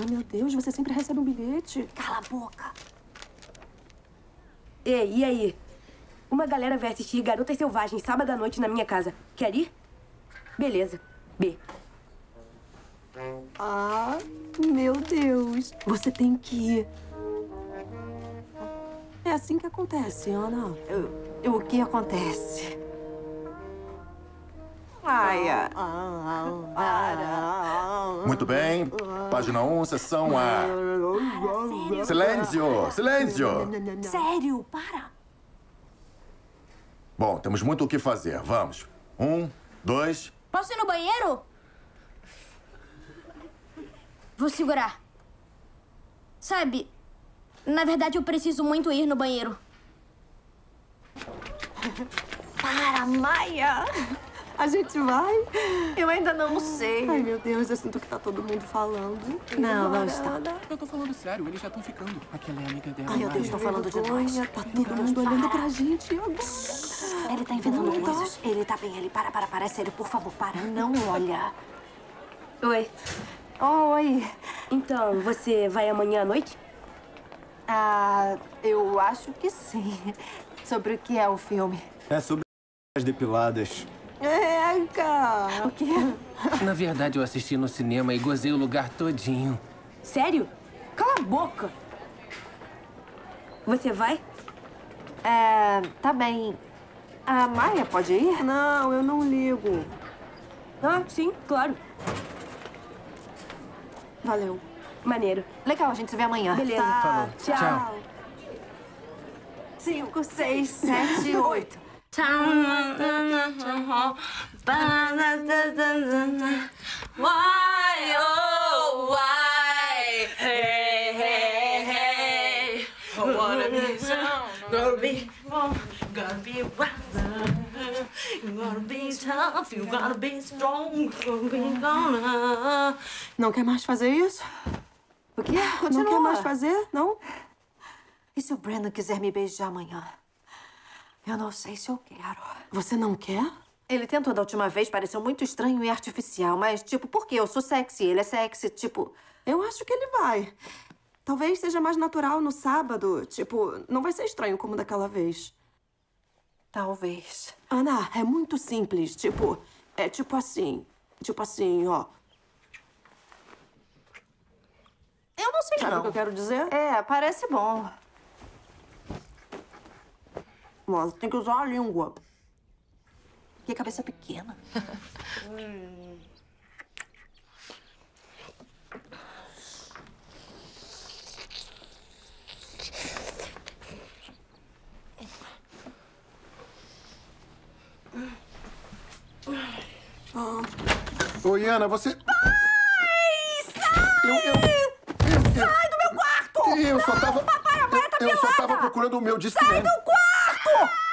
Ai, meu Deus, você sempre recebe um bilhete. Cala a boca. Ei, e aí? Uma galera vai assistir Garotas Selvagens sábado à noite na minha casa. Quer ir? Beleza. B. Ah, meu Deus. Você tem que ir. É assim que acontece, Ana. O, o que acontece? Ai, ah, Muito bem. Página 1, sessão A. Silêncio! Silêncio! Sério, para. Bom, temos muito o que fazer. Vamos. Um, dois. Posso ir no banheiro? Vou segurar. Sabe, na verdade eu preciso muito ir no banheiro. Para, Maia. A gente vai? Eu ainda não sei. Ai, meu Deus, eu sinto que tá todo mundo falando. Não, não está. Eu tô falando sério, eles já estão ficando. Aquela é amiga dela. Ai, meu Deus, estão falando demais. Tá todo mundo olhando pra gente agora. Ele tá inventando Não tá. coisas. Ele tá bem, ele para, para, para. Sério, por favor, para. Não olha. Oi. Oi. Então, você vai amanhã à noite? Ah, eu acho que sim. Sobre o que é o filme? É sobre as depiladas. É, cara. O quê? Na verdade, eu assisti no cinema e gozei o lugar todinho. Sério? Cala a boca. Você vai? É, tá bem. A Maia pode ir? Não, eu não ligo. Ah, sim, claro. Valeu. Maneiro. Legal, a gente se vê amanhã. Beleza. Falou. Tchau. Tchau. Cinco, seis, sete, oito. Why, oh, why? Hey, hey, hey. I wanna be strong, gotta be strong, gotta be wiser. You gotta be tough, you gotta be strong, gotta be gonna. Não quer mais fazer isso? O quê? Não Continua. quer mais fazer? Não? E se o Brandon quiser me beijar amanhã? Eu não sei se eu quero. Você não quer? Ele tentou da última vez, pareceu muito estranho e artificial, mas, tipo, por quê? Eu sou sexy, ele é sexy, tipo. Eu acho que ele vai. Talvez seja mais natural no sábado. Tipo, não vai ser estranho como daquela vez. Talvez. Ana, é muito simples. Tipo, é tipo assim. Tipo assim, ó. Eu não sei, Sabe o que eu quero dizer? É, parece bom. Ó, tem que usar a língua. Que cabeça pequena. Oi, Ana, você. Ai, sai! Eu, eu, eu, sai do meu quarto! Eu só tava. Papai, a Maia tá eu, eu só tava procurando o meu disque Sai do quarto! Oh!